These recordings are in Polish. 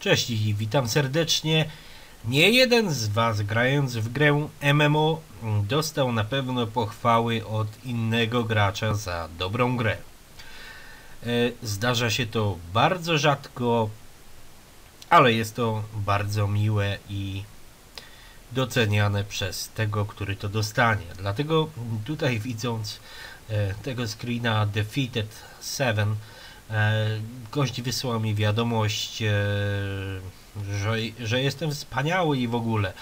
Cześć i witam serdecznie. Nie jeden z Was grając w grę MMO dostał na pewno pochwały od innego gracza za dobrą grę. E, Zdarza się to bardzo rzadko, ale jest to bardzo miłe i doceniane przez tego, który to dostanie. Dlatego tutaj widząc e, tego screena Defeated 7 e, gość wysłał mi wiadomość, e, że, że jestem wspaniały i w ogóle.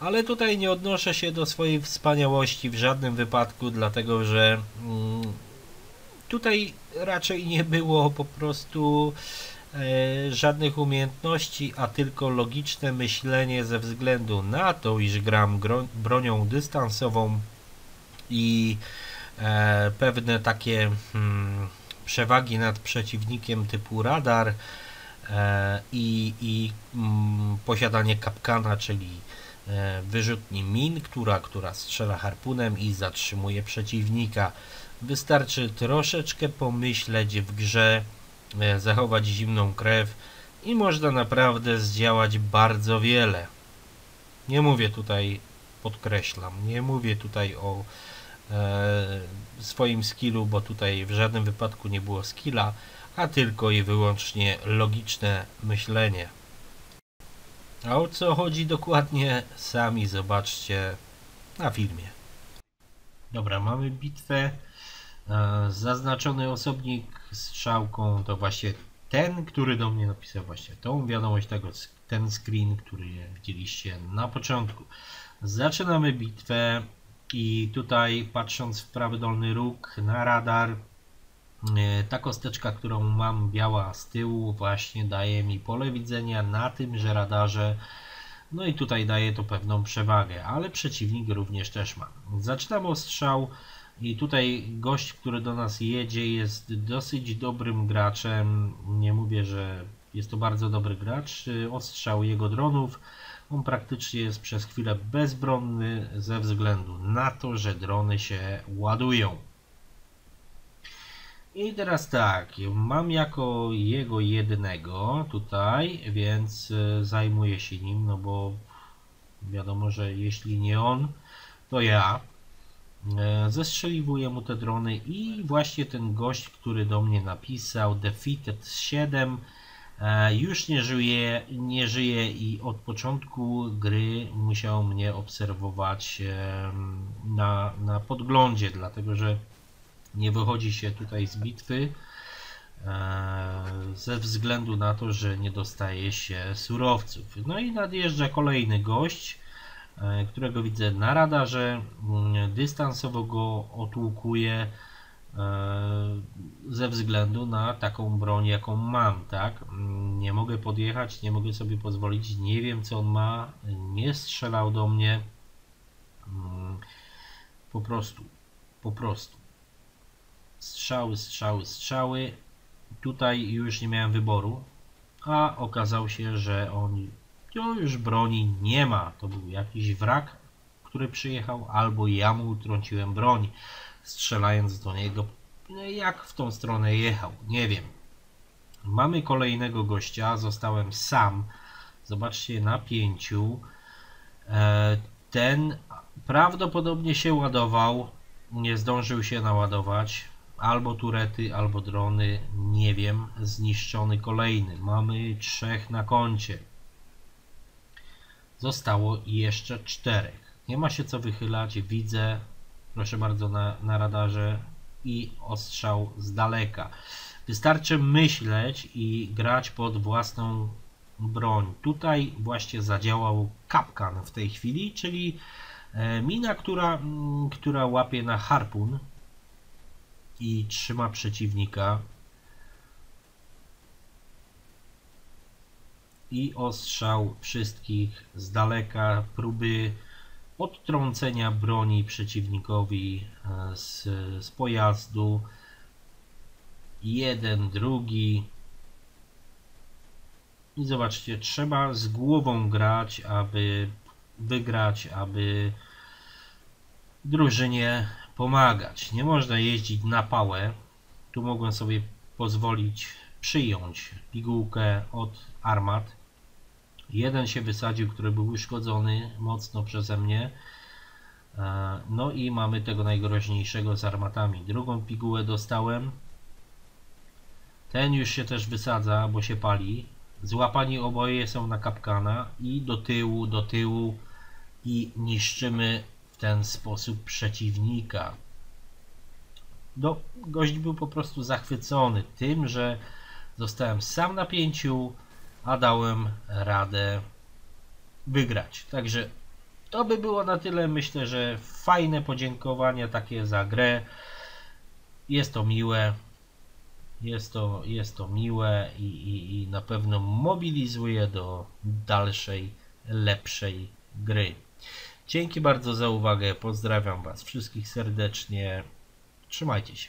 Ale tutaj nie odnoszę się do swojej wspaniałości w żadnym wypadku, dlatego że mm, tutaj raczej nie było po prostu e, żadnych umiejętności, a tylko logiczne myślenie ze względu na to, iż gram bronią dystansową i e, pewne takie hmm, przewagi nad przeciwnikiem typu radar e, i, i mm, posiadanie kapkana, czyli e, wyrzutni min, która, która strzela harpunem i zatrzymuje przeciwnika. Wystarczy troszeczkę pomyśleć w grze, e, zachować zimną krew i można naprawdę zdziałać bardzo wiele. Nie mówię tutaj, podkreślam, nie mówię tutaj o swoim skillu, bo tutaj w żadnym wypadku nie było skilla, a tylko i wyłącznie logiczne myślenie. A o co chodzi dokładnie, sami zobaczcie na filmie. Dobra, mamy bitwę. E, Zaznaczony osobnik strzałką to właśnie ten, który do mnie napisał właśnie tą wiadomość, tego, ten screen, który widzieliście na początku. Zaczynamy bitwę i tutaj patrząc w prawy dolny róg na radar e, ta kosteczka, którą mam biała z tyłu właśnie daje mi pole widzenia na tymże radarze no i tutaj daje to pewną przewagę, ale przeciwnik również też ma. Zaczynamy ostrzał i tutaj gość, który do nas jedzie jest dosyć dobrym graczem. Nie mówię, że jest to bardzo dobry gracz. Ostrzał jego dronów. On praktycznie jest przez chwilę bezbronny ze względu na to, że drony się ładują. I teraz tak, mam jako jego jednego tutaj, więc e, zajmuję się nim, no bo wiadomo, że jeśli nie on, to ja. E, Zestrzeliwuję mu te drony i właśnie ten gość, który do mnie napisał Defeated 7 e, już nie żyje, nie żyje i od początku gry musiał mnie obserwować na, na podglądzie, dlatego że nie wychodzi się tutaj z bitwy e, ze względu na to, że nie dostaje się surowców. No i nadjeżdża kolejny gość, e, którego widzę na radarze. Dystansowo go otłukuje e, ze względu na taką broń, jaką mam, tak? Nie mogę podjechać, nie mogę sobie pozwolić, nie wiem co on ma, nie strzelał do mnie. Mm, Po prostu, po prostu strzały, strzały, strzały. Tutaj już nie miałem wyboru, a okazało się, że on już broni nie ma. To był jakiś wrak, który przyjechał, albo ja mu utrąciłem broń, strzelając do niego. Jak w tą stronę jechał, nie wiem. Mamy kolejnego gościa, zostałem sam. Zobaczcie na pięciu. E, Ten prawdopodobnie się ładował, nie zdążył się naładować albo turety, albo drony, nie wiem, zniszczony kolejny. Mamy trzech na koncie. Zostało jeszcze czterech. Nie ma się co wychylać, widzę, proszę bardzo, na, na radarze i ostrzał z daleka. Wystarczy myśleć i grać pod własną broń. Tutaj właśnie zadziałał kapkan w tej chwili, czyli e, mina, która, która łapie na harpun i trzyma przeciwnika. I ostrzał wszystkich z daleka, próby odtrącenia broni przeciwnikowi e, z, z pojazdu. Jeden, drugi. I zobaczcie, trzeba z głową grać, aby wygrać, aby drużynie pomagać. Nie można jeździć na pałę. Tu mogłem sobie pozwolić przyjąć pigułkę od armat. Jeden się wysadził, który był uszkodzony mocno przeze mnie. E, No i mamy tego najgroźniejszego z armatami. Drugą pigułę dostałem. Ten już się też wysadza, bo się pali. Złapani oboje są na kapkana i do tyłu, do tyłu i niszczymy w ten sposób przeciwnika. No, gość był po prostu zachwycony tym, że zostałem sam na pięciu, a dałem radę wygrać. Także to by było na tyle. Myślę, że fajne podziękowania takie za grę. Jest to miłe. Jest to, jest to miłe i, i, i na pewno mobilizuje do dalszej, lepszej gry. Dzięki bardzo za uwagę. Pozdrawiam Was wszystkich serdecznie. Trzymajcie się.